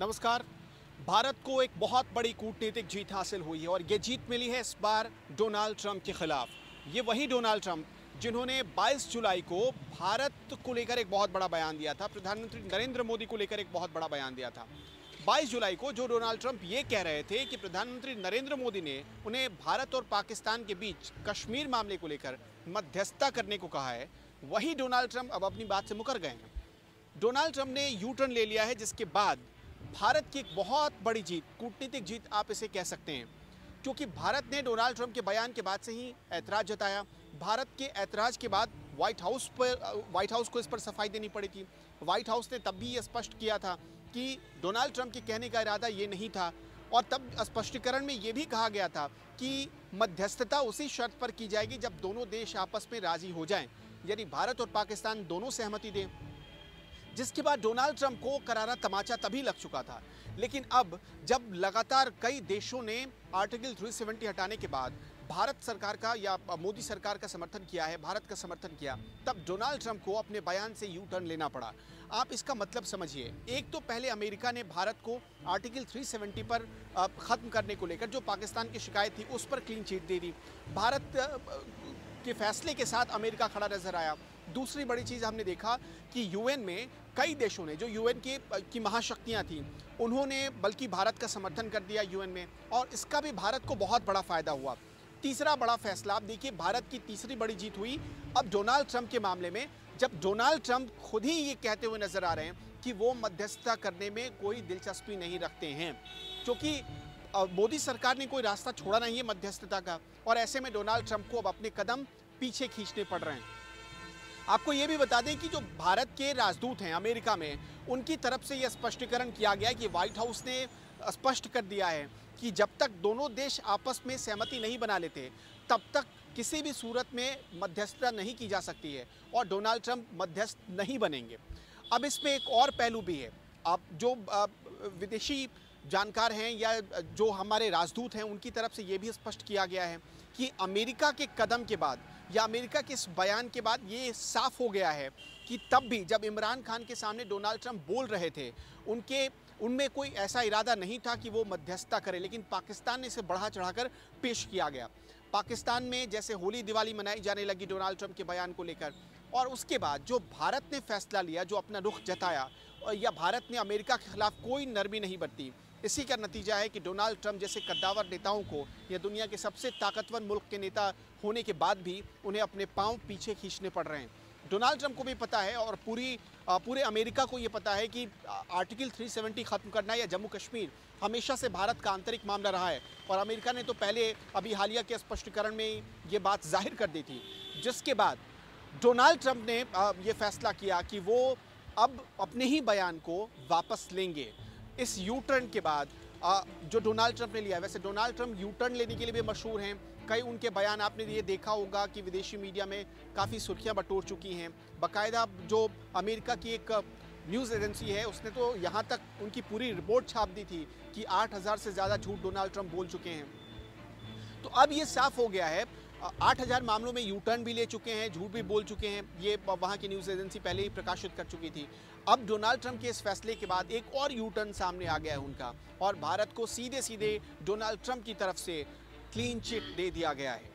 नमस्कार। भारत को एक बहुत बड़ी कूटनीतिक जीत हासिल हुई है और ये जीत मिली है इस बार डोनाल्ड ट्रंप के खिलाफ। ये वही डोनाल्ड ट्रंप जिन्होंने 22 जुलाई को भारत को लेकर एक बहुत बड़ा बयान दिया था, प्रधानमंत्री नरेंद्र मोदी को लेकर एक बहुत बड़ा बयान दिया था। 22 जुलाई को जो डोनाल्ड ट्रंप ये कह रहे थे कि प्रधानमंत्री नरेंद्र मोदी ने उन्हें भारत और पाकिस्तान के बीच कश्मीर मामले को लेकर मध्यस्थता करने को कहा है, वही डोनाल्ड ट्रंप अब अपनी बात से मुकर गए हैं। डोनाल्ड ट्रंप ने यू टर्न ले लिया है, जिसके बाद भारत की एक बहुत बड़ी जीत, कूटनीतिक जीत आप इसे कह सकते हैं। क्योंकि भारत ने डोनाल्ड ट्रंप के बयान के बाद से ही ऐतराज़ जताया। भारत के ऐतराज़ के बाद व्हाइट हाउस पर, व्हाइट हाउस को इस पर सफ़ाई देनी पड़ी थी। व्हाइट हाउस ने तब भी ये स्पष्ट किया था कि डोनाल्ड ट्रंप के कहने का इरादा ये नहीं था। और तब स्पष्टीकरण में ये भी कहा गया था कि मध्यस्थता उसी शर्त पर की जाएगी जब दोनों देश आपस में राज़ी हो जाएँ यदि भारत और पाकिस्तान दोनों सहमति दें। जिसके बाद डोनाल्ड ट्रंप को करारा तमाचा तभी लग चुका था। लेकिन अब, जब लगातार कई देशों ने आर्टिकल 370 हटाने के बाद भारत सरकार का या मोदी सरकार का समर्थन किया है, भारत का समर्थन किया, तब डोनाल्ड ट्रंप को अपने बयान से यू टर्न लेना पड़ा। आप इसका मतलब समझिए, एक तो पहले अमेरिका ने भारत को आर्टिकल 370 पर ख़त्म करने को लेकर, जो पाकिस्तान की शिकायत थी, उस पर क्लीन चिट दे दी। भारत के फैसले के साथ अमेरिका खड़ा नज़र आया। दूसरी बड़ी चीज़ हमने देखा कि यूएन में कई देशों ने, जो यूएन की की महाशक्तियाँ थीं, उन्होंने बल्कि भारत का समर्थन कर दिया यूएन में और इसका भी भारत को बहुत बड़ा फ़ायदा हुआ। तीसरा बड़ा फैसला, आप देखिए, भारत की तीसरी बड़ी जीत हुई अब डोनाल्ड ट्रंप के मामले में, जब डोनाल्ड ट्रंप खुद ही ये कहते हुए नज़र आ रहे हैं कि वो मध्यस्थता करने में कोई दिलचस्पी नहीं रखते हैं, क्योंकि मोदी सरकार ने कोई रास्ता छोड़ा नहीं है मध्यस्थता का और ऐसे में डोनाल्ड ट्रंप को अब अपने कदम पीछे खींचने पड़ रहे हैं। आपको ये भी बता दें कि जो भारत के राजदूत हैं अमेरिका में, उनकी तरफ़ से यह स्पष्टीकरण किया गया कि व्हाइट हाउस ने स्पष्ट कर दिया है कि जब तक दोनों देश आपस में सहमति नहीं बना लेते, तब तक किसी भी सूरत में मध्यस्थता नहीं की जा सकती है और डोनाल्ड ट्रंप मध्यस्थ नहीं बनेंगे। अब इसमें एक और पहलू भी है। आप जो विदेशी जानकार हैं या जो हमारे राजदूत हैं, उनकी तरफ़ से ये भी स्पष्ट किया गया है कि अमेरिका के कदम के बाद या अमेरिका के इस बयान के बाद ये साफ़ हो गया है कि तब भी जब इमरान खान के सामने डोनाल्ड ट्रंप बोल रहे थे, उनके, उनमें कोई ऐसा इरादा नहीं था कि वो मध्यस्थता करें, लेकिन पाकिस्तान ने इसे बढ़ा चढ़ाकर पेश किया गया। पाकिस्तान में जैसे होली दिवाली मनाई जाने लगी डोनाल्ड ट्रंप के बयान को लेकर, और उसके बाद जो भारत ने फैसला लिया, जो अपना रुख जताया, या भारत ने अमेरिका के खिलाफ कोई नरमी नहीं बरती इसी का नतीजा है कि डोनाल्ड ट्रंप जैसे कद्दावर नेताओं को या दुनिया के सबसे ताकतवर मुल्क के नेता होने के बाद भी उन्हें अपने पाँव पीछे खींचने पड़ रहे हैं। डोनाल्ड ट्रंप को भी पता है और पूरी पूरे अमेरिका को ये पता है कि आर्टिकल 370 ख़त्म करना या जम्मू कश्मीर हमेशा से भारत का आंतरिक मामला रहा है और अमेरिका ने तो पहले अभी हालिया के स्पष्टीकरण में ये बात ज़ाहिर कर दी थी, जिसके बाद डोनाल्ड ट्रंप ने ये फैसला किया कि वो अब अपने ही बयान को वापस लेंगे। इस यू टर्न के बाद जो डोनाल्ड ट्रंप ने लिया, वैसे डोनाल्ड ट्रंप यू टर्न लेने के लिए भी मशहूर हैं। कई उनके बयान, आपने ये देखा होगा कि विदेशी मीडिया में काफ़ी सुर्खियाँ बटोर चुकी हैं। बाकायदा जो अमेरिका की एक न्यूज़ एजेंसी है, उसने तो यहाँ तक उनकी पूरी रिपोर्ट छाप दी थी कि 8000 से ज़्यादा झूठ डोनाल्ड ट्रंप बोल चुके हैं। तो अब ये साफ़ हो गया है आठ हज़ार मामलों में यू टर्न भी ले चुके हैं, झूठ भी बोल चुके हैं। ये वहाँ की न्यूज़ एजेंसी पहले ही प्रकाशित कर चुकी थी। अब डोनाल्ड ट्रंप के इस फैसले के बाद एक और यू टर्न सामने आ गया है उनका। और भारत को सीधे सीधे डोनाल्ड ट्रंप की तरफ़ से क्लीन चिट दे दिया गया है।